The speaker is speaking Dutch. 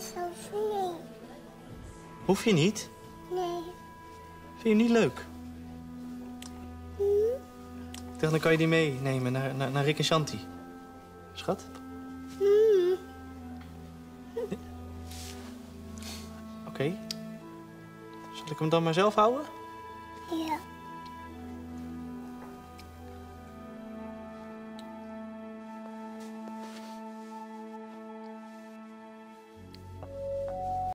zo. Hoef je niet? Nee. Vind je niet leuk? Hm? Ik dacht, dan kan je die meenemen naar, naar, naar Rick en Shanti. Schat? Hm? Oké. Zal ik hem dan maar zelf houden? Ja.